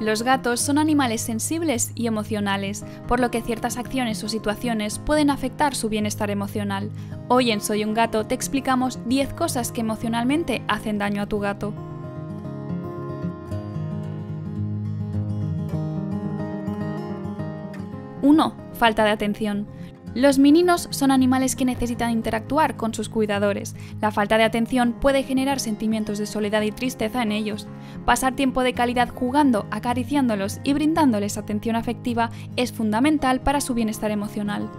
Los gatos son animales sensibles y emocionales, por lo que ciertas acciones o situaciones pueden afectar su bienestar emocional. Hoy en Soy un gato te explicamos 10 cosas que emocionalmente hacen daño a tu gato. 1. Falta de atención. Los meninos son animales que necesitan interactuar con sus cuidadores. La falta de atención puede generar sentimientos de soledad y tristeza en ellos. Pasar tiempo de calidad jugando, acariciándolos y brindándoles atención afectiva es fundamental para su bienestar emocional.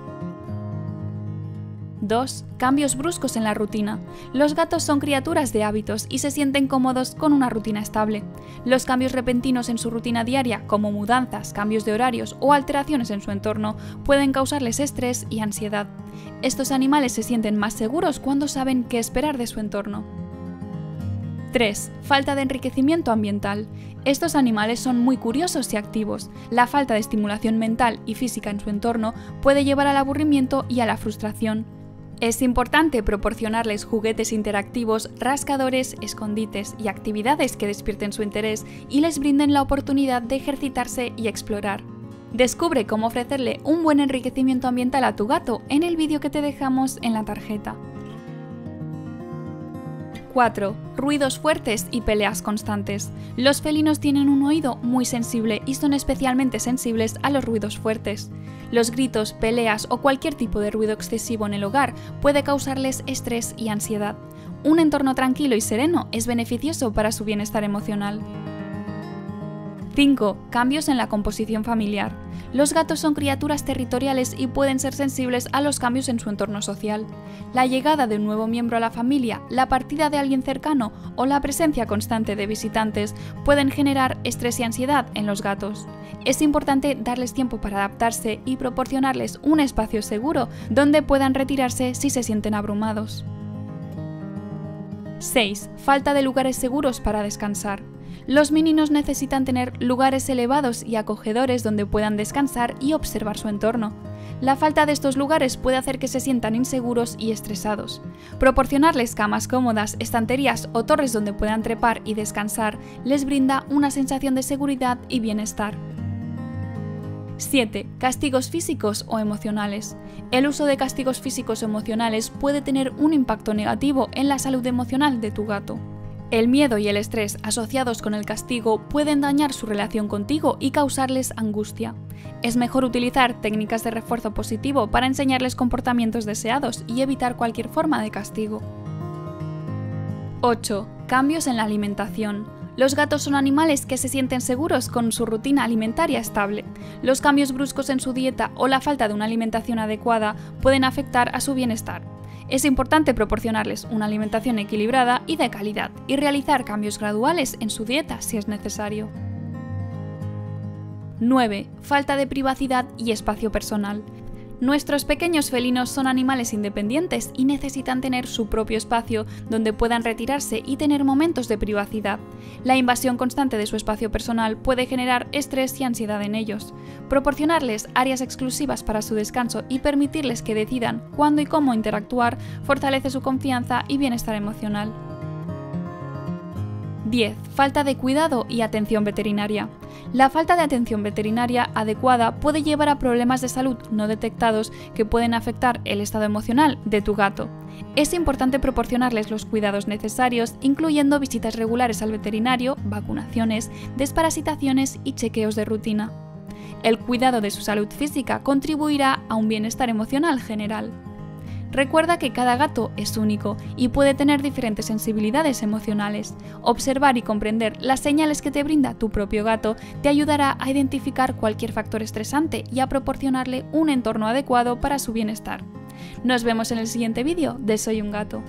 2. Cambios bruscos en la rutina. Los gatos son criaturas de hábitos y se sienten cómodos con una rutina estable. Los cambios repentinos en su rutina diaria, como mudanzas, cambios de horarios o alteraciones en su entorno, pueden causarles estrés y ansiedad. Estos animales se sienten más seguros cuando saben qué esperar de su entorno. 3. Falta de enriquecimiento ambiental. Estos animales son muy curiosos y activos. La falta de estimulación mental y física en su entorno puede llevar al aburrimiento y a la frustración. Es importante proporcionarles juguetes interactivos, rascadores, escondites y actividades que despierten su interés y les brinden la oportunidad de ejercitarse y explorar. Descubre cómo ofrecerle un buen enriquecimiento ambiental a tu gato en el vídeo que te dejamos en la tarjeta. 4. Ruidos fuertes y peleas constantes. Los felinos tienen un oído muy sensible y son especialmente sensibles a los ruidos fuertes. Los gritos, peleas o cualquier tipo de ruido excesivo en el hogar puede causarles estrés y ansiedad. Un entorno tranquilo y sereno es beneficioso para su bienestar emocional. 5. Cambios en la composición familiar. Los gatos son criaturas territoriales y pueden ser sensibles a los cambios en su entorno social. La llegada de un nuevo miembro a la familia, la partida de alguien cercano o la presencia constante de visitantes pueden generar estrés y ansiedad en los gatos. Es importante darles tiempo para adaptarse y proporcionarles un espacio seguro donde puedan retirarse si se sienten abrumados. 6. Falta de lugares seguros para descansar. Los meninos necesitan tener lugares elevados y acogedores donde puedan descansar y observar su entorno. La falta de estos lugares puede hacer que se sientan inseguros y estresados. Proporcionarles camas cómodas, estanterías o torres donde puedan trepar y descansar les brinda una sensación de seguridad y bienestar. 7. Castigos físicos o emocionales. El uso de castigos físicos o emocionales puede tener un impacto negativo en la salud emocional de tu gato. El miedo y el estrés asociados con el castigo pueden dañar su relación contigo y causarles angustia. Es mejor utilizar técnicas de refuerzo positivo para enseñarles comportamientos deseados y evitar cualquier forma de castigo. 8. Cambios en la alimentación. Los gatos son animales que se sienten seguros con su rutina alimentaria estable. Los cambios bruscos en su dieta o la falta de una alimentación adecuada pueden afectar a su bienestar. Es importante proporcionarles una alimentación equilibrada y de calidad y realizar cambios graduales en su dieta si es necesario. 9. Falta de privacidad y espacio personal. Nuestros pequeños felinos son animales independientes y necesitan tener su propio espacio donde puedan retirarse y tener momentos de privacidad. La invasión constante de su espacio personal puede generar estrés y ansiedad en ellos. Proporcionarles áreas exclusivas para su descanso y permitirles que decidan cuándo y cómo interactuar fortalece su confianza y bienestar emocional. 10. Falta de cuidado y atención veterinaria. La falta de atención veterinaria adecuada puede llevar a problemas de salud no detectados que pueden afectar el estado emocional de tu gato. Es importante proporcionarles los cuidados necesarios, incluyendo visitas regulares al veterinario, vacunaciones, desparasitaciones y chequeos de rutina. El cuidado de su salud física contribuirá a un bienestar emocional general. Recuerda que cada gato es único y puede tener diferentes sensibilidades emocionales. Observar y comprender las señales que te brinda tu propio gato te ayudará a identificar cualquier factor estresante y a proporcionarle un entorno adecuado para su bienestar. Nos vemos en el siguiente vídeo de Soy un gato.